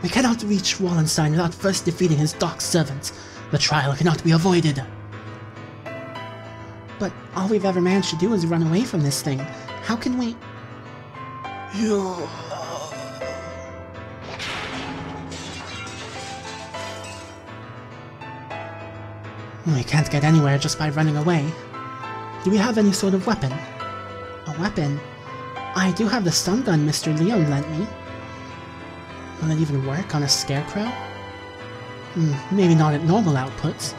We cannot reach Wallenstein without first defeating his dark servants. The trial cannot be avoided. But all we've ever managed to do is run away from this thing. How can we... You... We can't get anywhere just by running away. Do we have any sort of weapon? A weapon? I do have the stun gun Mr. Leon lent me. Will it even work on a scarecrow? Mm, maybe not at normal outputs,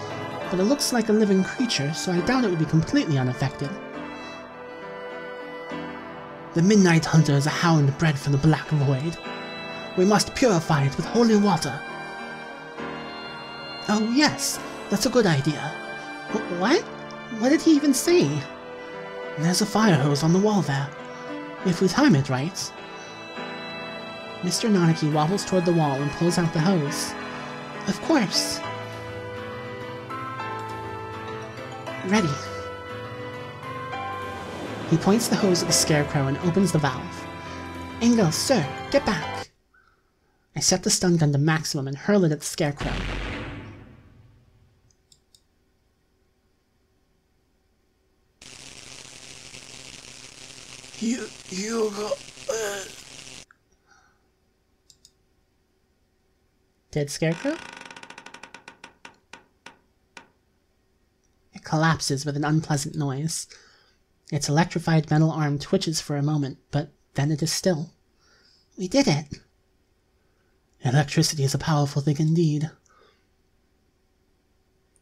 but it looks like a living creature, so I doubt it would be completely unaffected. The Midnight Hunter is a hound bred from the Black Void. We must purify it with holy water. Oh yes, that's a good idea. what? What did he even say? There's a fire hose on the wall there. If we time it right. Mr. Nanaki wobbles toward the wall and pulls out the hose. Of course. Ready. He points the hose at the scarecrow and opens the valve. Engel, sir, get back! I set the stun gun to maximum and hurl it at the scarecrow. You, you. Uh... Dead scarecrow? Collapses with an unpleasant noise. Its electrified metal arm twitches for a moment, but then it is still. We did it! Electricity is a powerful thing indeed.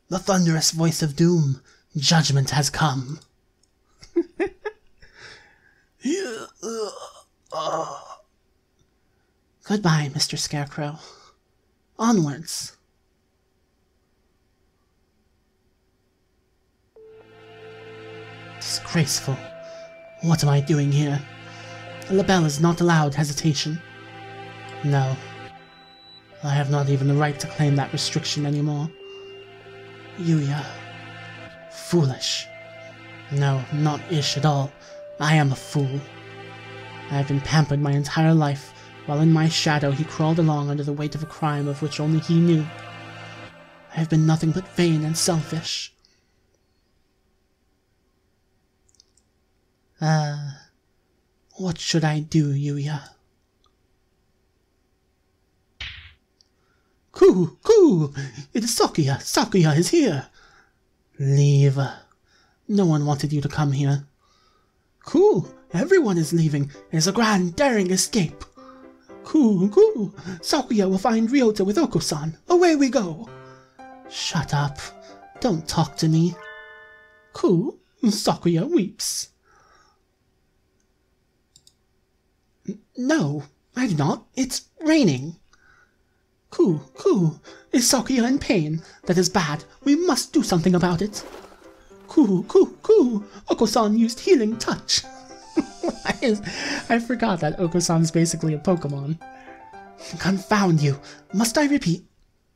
The thunderous voice of doom. Judgment has come. Goodbye, Mr. Scarecrow. Onwards. Disgraceful. What am I doing here? Le Bel is not allowed hesitation. No. I have not even the right to claim that restriction anymore. Yuya. Foolish. No, not Ish at all. I am a fool. I have been pampered my entire life, while in my shadow he crawled along under the weight of a crime of which only he knew. I have been nothing but vain and selfish. Uh, what should I do, Yuya? Ku, Ku! It is Sakuya! Sakuya is here! Leave. No one wanted you to come here. Ku! Everyone is leaving. It is a grand, daring escape. Ku, Ku! Sakuya will find Ryota with Oko-san. Away we go! Shut up. Don't talk to me. Ku, Sakuya weeps. No, I do not. It's raining. Ku, Ku, is Sakuya in pain? That is bad. We must do something about it. Ku, Ku, Ku, Oko-san used healing touch. I forgot that Oko-san is basically a Pokemon. Confound you. Must I repeat?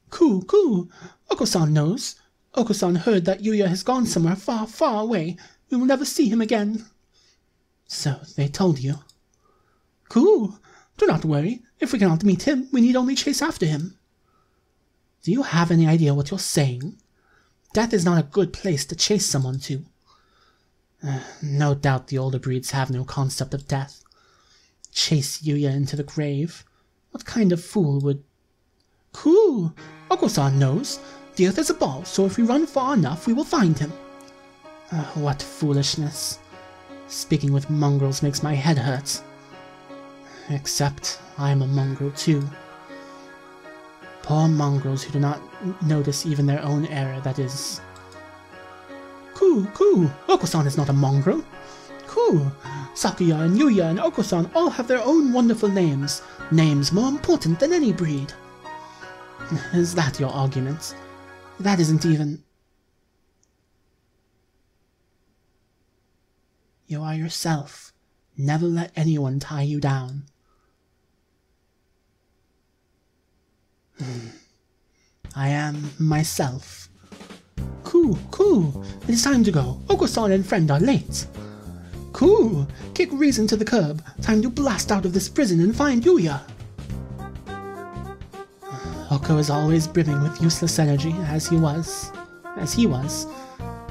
Ku, Ku, Oko-san knows. Oko-san heard that Yuya has gone somewhere far, far away. We will never see him again. So they told you. Ku, do not worry. If we cannot meet him, we need only chase after him. Do you have any idea what you're saying? Death is not a good place to chase someone to. Uh, no doubt the older breeds have no concept of death. Chase Yuya into the grave? What kind of fool would... Cool! Oko-san knows. The earth is a ball, so if we run far enough, we will find him. Uh, what foolishness. Speaking with mongrels makes my head hurt. Except I am a mongrel too. Poor mongrels who do not notice even their own error, that is. Ku, Ku, Oko-san is not a mongrel. Ku, Sakuya and Yuya and Oko-san all have their own wonderful names, names more important than any breed. Is that your argument? That isn't even... You are yourself. Never let anyone tie you down. I am myself. Cool, cool. It is time to go. Oko-san and friend are late. Cool. Kick Reason to the curb. Time to blast out of this prison and find Yuya. Oko is always brimming with useless energy, as he was. As he was.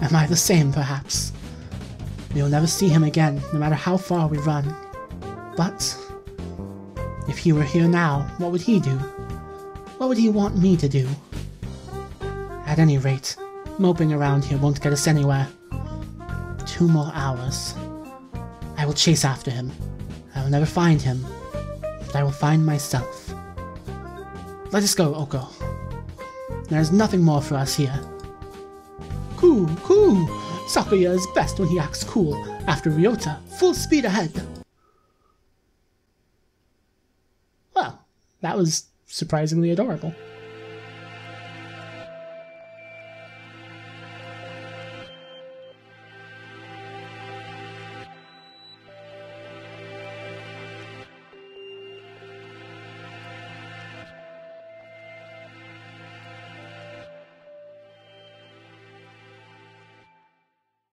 Am I the same, perhaps? We'll never see him again, no matter how far we run. But... If he were here now, what would he do? What would he want me to do? At any rate, moping around here won't get us anywhere. Two more hours. I will chase after him. I will never find him, but I will find myself. Let us go, Oko. There is nothing more for us here. Cool, cool! Sakuya is best when he acts cool. After Ryota, full speed ahead. Well, that was surprisingly adorable.